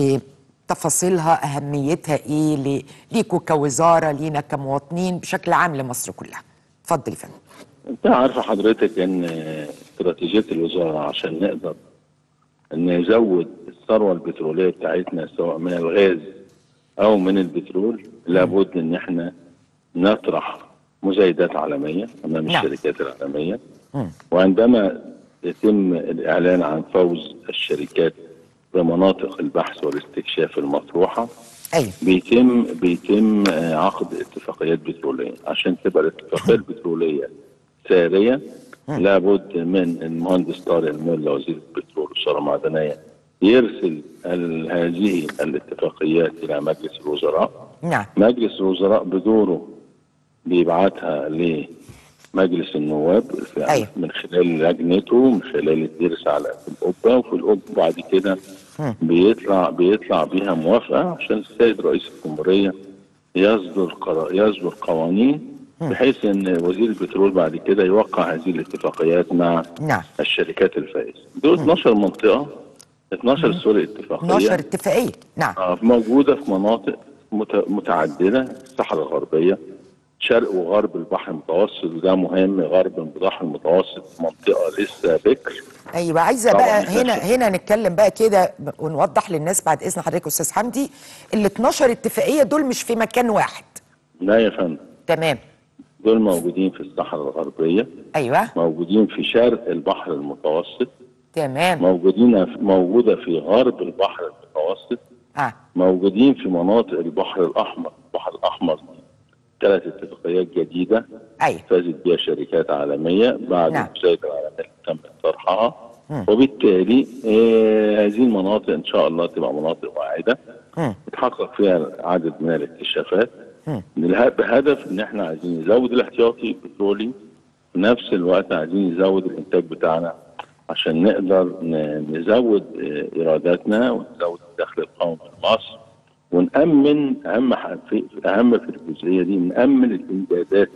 إيه تفاصيلها أهميتها إيه ليكوا كوزارة لينا كمواطنين بشكل عام لمصر كلها. اتفضل يا فندم. أنت عارفة حضرتك إن استراتيجية الوزارة عشان نقدر نزود الثروة البترولية بتاعتنا سواء من الغاز أو من البترول لابد إن إحنا نطرح مزايدات عالمية أمام نعم. الشركات العالمية. وعندما يتم الإعلان عن فوز الشركات بمناطق البحث والاستكشاف المطروحة. أيوه بيتم بيتم آه، عقد اتفاقيات بترولية. عشان تبقى الاتفاقيه البتروليه سارية لابد من المهندس طارق الملا وزير البترول والثروه المعدنيه يرسل هذه الاتفاقيات إلى مجلس الوزراء. نعم. مجلس الوزراء بدوره بيبعتها لمجلس النواب في أيوة. من خلال لجنته من خلال الدرس على في القبة وفي القبة بعد كده بيطلع بيطلع بيها موافقة عشان السيد رئيس الجمهورية يصدر قرار يصدر قوانين بحيث إن وزير البترول بعد كده يوقع هذه الاتفاقيات مع نعم. الشركات الفائزة. دول 12 منطقة 12 سوري اتفاقية. 12 اتفاقية. نعم. آه، موجودة في مناطق مت- متعددة الصحراء الغربية. شرق وغرب البحر المتوسط وده مهم غرب البحر المتوسط منطقة لسه بكر. أيوه عايزة بقى هنا هنا نتكلم بقى كده ونوضح للناس بعد إذن حضرتك أستاذ حمدي ال 12 اتفاقية دول مش في مكان واحد. لا يا فندم. تمام. دول موجودين في الصحراء الغربية. أيوه. موجودين في شرق البحر المتوسط. تمام. موجودين موجودة في غرب البحر المتوسط. آه. موجودين في مناطق البحر الأحمر البحر الأحمر. ثلاث اتفاقيات جديدة أيوه فازت بها شركات عالمية بعد نعم. المساعدة العالمية اللي تم طرحها وبالتالي آه هذه المناطق إن شاء الله تبقى مناطق واعدة. مم. يتحقق فيها عدد من الاكتشافات. بهدف إن إحنا عايزين نزود الاحتياطي البترولي. في نفس الوقت عايزين نزود الإنتاج بتاعنا عشان نقدر نزود آه، إيراداتنا ونزود الدخل القومي لمصر ونأمن أهم في أهم في الجزئية دي نأمن الإمدادات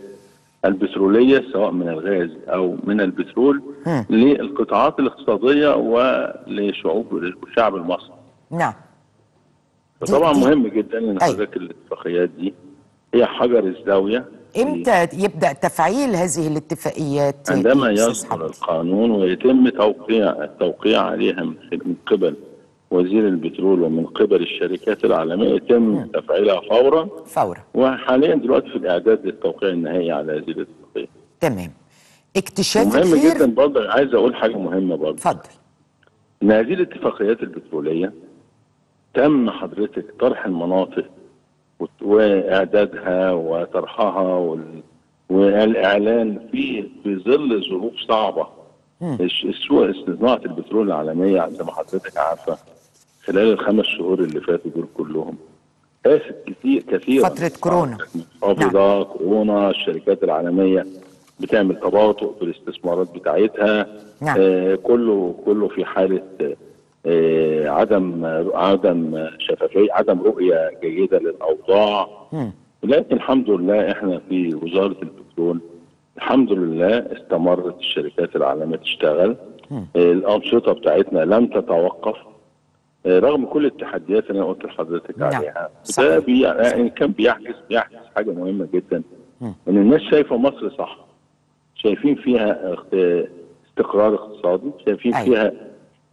البترولية سواء من الغاز أو من البترول للقطاعات الاقتصادية ولشعوب والشعب المصري نعم فطبعا دي- مهم جدا إن أيوة. حضرتك الاتفاقيات دي هي حجر الزاوية إمتى يبدأ تفعيل هذه الاتفاقيات عندما يصدر؟ القانون ويتم توقيع التوقيع عليها من قبل وزير البترول ومن قبل الشركات العالمية يتم تفعيلها فورا. فورا. وحاليا دلوقتي في الإعداد للتوقيع النهائي على هذه الاتفاقية. تمام. اكتشاف مهم الخير. جدا برضه. عايز أقول حاجة مهمة برضه. اتفضل. إن هذه الاتفاقيات البترولية تم حضرتك طرح المناطق وإعدادها وطرحها وال- والإعلان في في ظل ظروف صعبة. الش- السوق صناعة البترول العالمية زي ما حضرتك عارفة خلال الخمس شهور اللي فاتوا دول كلهم قاست كتير كثيرا. فترة كورونا. منخفضه كورونا الشركات العالمية بتعمل تباطؤ في الاستثمارات بتاعتها. نعم. آه كله كله في حالة آه عدم عدم شفافية عدم رؤية جيدة للأوضاع. لكن الحمد لله إحنا في وزارة البترول الحمد لله استمرت الشركات العالمية تشتغل. آه الأنشطة بتاعتنا لم تتوقف. آه، رغم كل التحديات اللي أنا قلت لحضرتك نعم. عليها صحيح. ده بي... يعني كان بيعكس بيعكس حاجة مهمة جدا إن الناس شايفة مصر صح شايفين فيها استقرار اقتصادي شايفين أيوة. فيها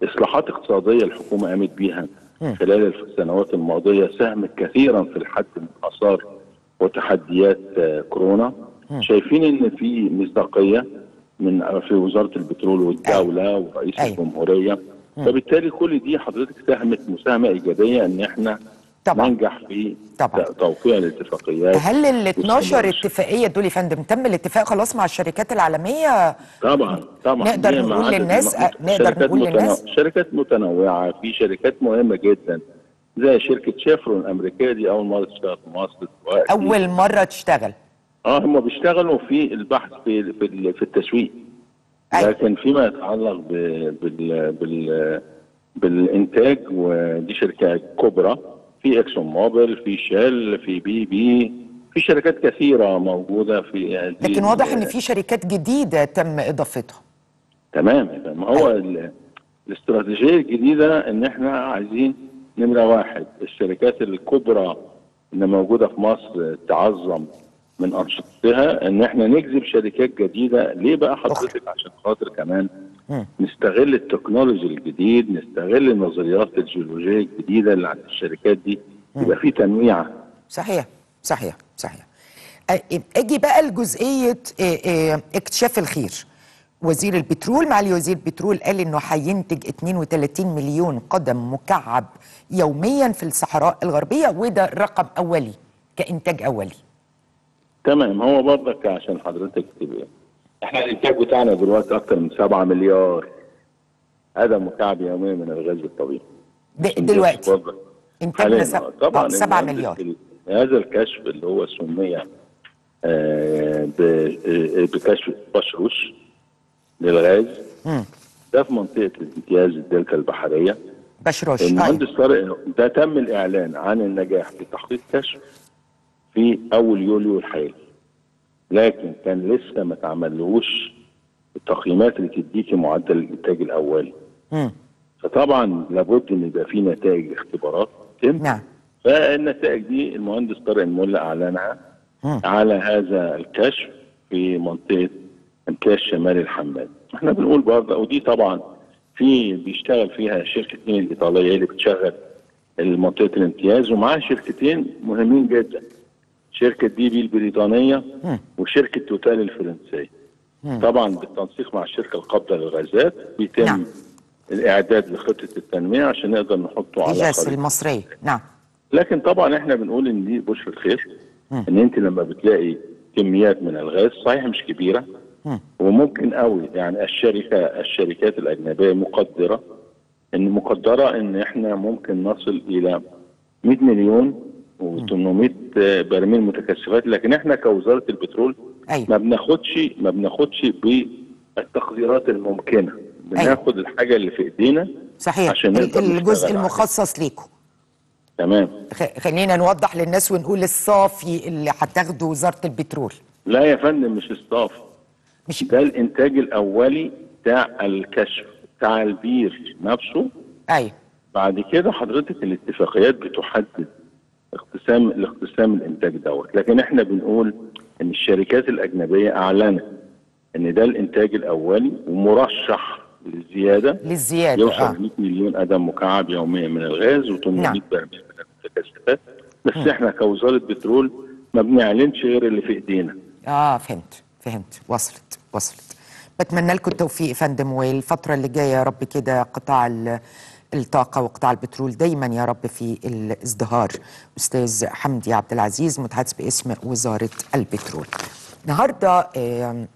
إصلاحات اقتصادية الحكومة قامت بيها خلال السنوات الماضية ساهمت كثيرا في الحد من آثار وتحديات آه، كورونا شايفين إن في مصداقية من في وزارة البترول والدولة ورئيس أيوة. الجمهورية فبالتالي كل دي حضرتك ساهمت مساهمة إيجابية إن إحنا طبعا. ننجح في طبعا. توقيع الاتفاقيات هل ال 12 واستمرار. اتفاقية دول يا فندم تم الاتفاق خلاص مع الشركات العالمية طبعا طبعا نقدر نقول للناس- نقدر نقول للناس؟ شركات متنوعة في شركات مهمة جدا زي شركة شيفرون الأمريكية دي أول مرة تشتغل في مصر. أول مرة تشتغل آه هم بيشتغلوا في البحث في في, ال- في التسويق. لكن فيما يتعلق بال بال بالإنتاج ودي شركة كبرى في إكسون موبيل في شell في بي بي في شركات كثيرة موجودة في لكن واضح إن في شركات جديدة تم إضافتها. تمام ما هو ال- الاستراتيجية الجديدة إن إحنا عايزين نمرة واحد. الشركات الكبرى اللي موجودة في مصر تعظم من أنشطتها إن إحنا نجذب شركات جديدة. ليه بقى حضرتك؟ عشان خاطر كمان نستغل التكنولوجي الجديد نستغل النظريات الجيولوجية الجديدة اللي عند الشركات دي. يبقى في تنويعه صحيح صحيح صحيح. أجي بقى لجزئية اكتشاف الخير. وزير البترول معالي وزير البترول قال إنه هينتج 32 مليون قدم مكعب يوميا في الصحراء الغربية وده رقم أولي كإنتاج أولي. تمام هو برضك عشان حضرتك تبقى. إحنا الانتاج بتاعنا دلوقتي أكتر من 7 مليار. قدم مكعب يوميا من الغاز الطبيعي. دلوقتي. انتاجنا سب... طبعا آه 7 المهندس مليار هذا الكشف اللي هو سمي آه، ب- آه، بكشف بشروش للغاز. ده في منطقة امتياز الدلتا البحرية. بشروش المهندس أيوة. طارق ده تم الإعلان عن النجاح في تحقيق كشف في أول يوليو الحالي لكن كان لسه ما تعملهوش التقييمات اللي تديكي معدل الإنتاج الاولي مم. فطبعا لابد إن يبقى في نتائج اختبارات. تتم نعم. فالنتائج دي المهندس طارق الملا أعلنها على هذا الكشف في منطقة امتياز شمال الحماد إحنا بنقول برضه ودي طبعا في بيشتغل فيها شركتين الايطاليه اللي بتشغل منطقه الامتياز ومعاها شركتين مهمين جدا. شركة دي بي البريطانية وشركة توتال الفرنسية. طبعا بالتنسيق مع الشركة القابضة للغازات بيتم نعم. الإعداد لخطة التنمية عشان نقدر نحطه على خريطة. المصرية. نعم. لكن طبعا إحنا بنقول إن دي بشرة خير إن أنت لما بتلاقي كميات من الغاز صحيح مش كبيرة وممكن قوي. يعني الشركة الشركات الأجنبية مقدرة إن مقدرة إن إحنا ممكن نصل إلى 100 مليون و800 برميل متكثفات لكن إحنا كوزارة البترول أيوة. ما بناخدش ما بناخدش بالتقديرات الممكنة. بناخد الحاجة اللي في إيدينا صحيح. عشان الجزء. المخصص ليكم. تمام. خلينا نوضح للناس ونقول الصافي اللي هتاخده وزارة البترول. لا يا فندم مش الصاف مش ده الإنتاج الأولي بتاع الكشف بتاع البير نفسه. أيوه. بعد كده حضرتك الاتفاقيات بتحدد. اقتسام الاقتسام الإنتاج دوت. لكن إحنا بنقول إن الشركات الأجنبية أعلنت إن ده الإنتاج الأولي ومرشح للزيادة. للزيادة يوصل آه. 100 مليون قدم مكعب يوميا من الغاز و800 نعم. برميل من المتكثفات بس إحنا كوزارة بترول ما بنعلنش غير اللي في إيدينا. آه فهمت فهمت. وصلت وصلت. بتمنى لكم التوفيق يا فندم والفترة اللي جاية يا رب كده قطاع ال- الطاقة وقطاع البترول دايما يا رب في الازدهار. أستاذ حمدي عبد العزيز متحدث باسم وزارة البترول. النهاردة آم،